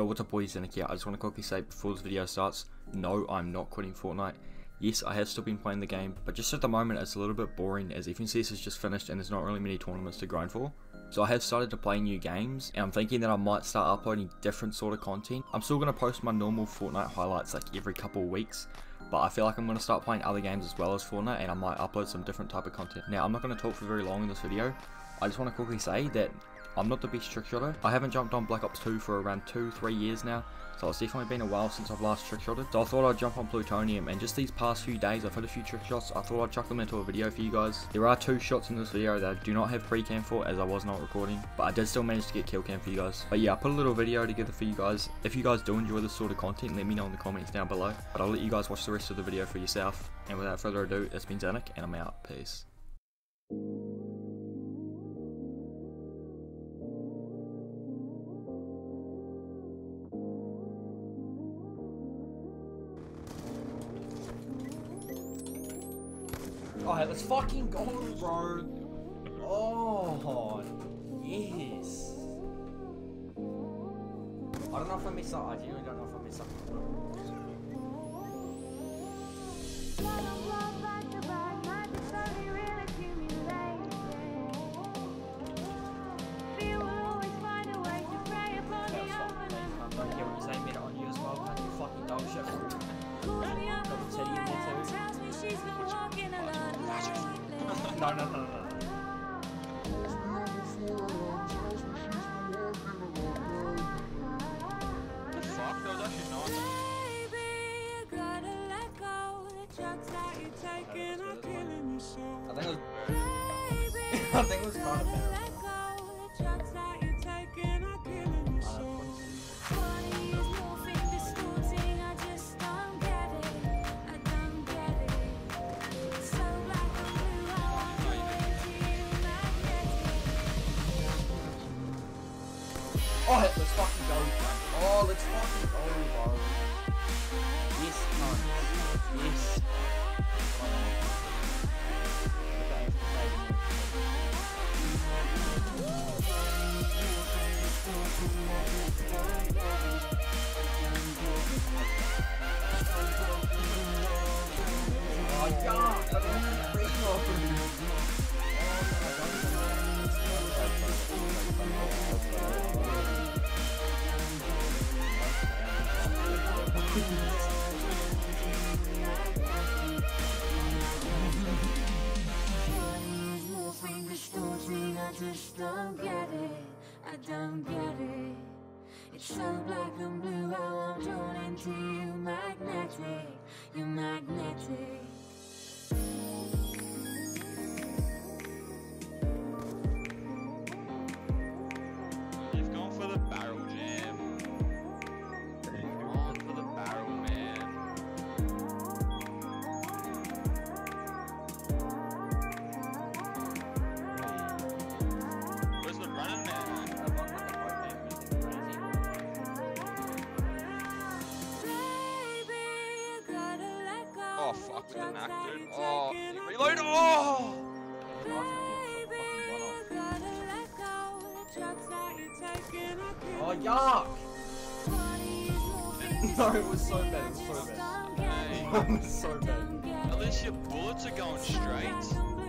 Yo, what's up boys, Zanaq here. I just want to quickly say before this video starts, no, I'm not quitting Fortnite. Yes, I have still been playing the game, but just at the moment it's a little bit boring as FNCS has just finished and there's not really many tournaments to grind for. So I have started to play new games, and I'm thinking that I might start uploading different sort of content. I'm still going to post my normal Fortnite highlights like every couple of weeks, but I feel like I'm going to start playing other games as well as Fortnite, and I might upload some different type of content. Now, I'm not going to talk for very long in this video. I just want to quickly say that I'm not the best trick shotter. I haven't jumped on Black Ops 2 for around 2-3 years now, so it's definitely been a while since I've last trick shotted. So I thought I'd jump on Plutonium, and just these past few days I've had a few trick shots. I thought I'd chuck them into a video for you guys. There are two shots in this video that I do not have pre-cam for as I was not recording, but I did still manage to get kill cam for you guys. But yeah, I put a little video together for you guys. If you guys do enjoy this sort of content, let me know in the comments down below. But I'll let you guys watch the rest of the video for yourself. And without further ado, it's been Zanaq, and I'm out. Peace. Alright, let's fucking go, bro. Oh, yes. I don't know if I missed up. I genuinely don't know if I missed up. Don't get what you're saying, made it on you as well. Can't you fucking dog shit, bro? Double titty in there too. No, no, no, no. The fuck? That was actually not. I think it was. I think it was kind Oh, let's fucking go. Oh, let's fucking go, bro. Yes, man. Yes. Oh, God. Just don't get it. I don't get it. It's so black and blue how I'm drawn into you, magnetic. You're magnetic. With the dude. Oh, reload. Oh! Baby, you gotta let go. The drugs that you're taking are Oh, yuck! Body is moving, No, it was so bad, it was so bad. Hey, It was so bad. At least your bullets are going straight.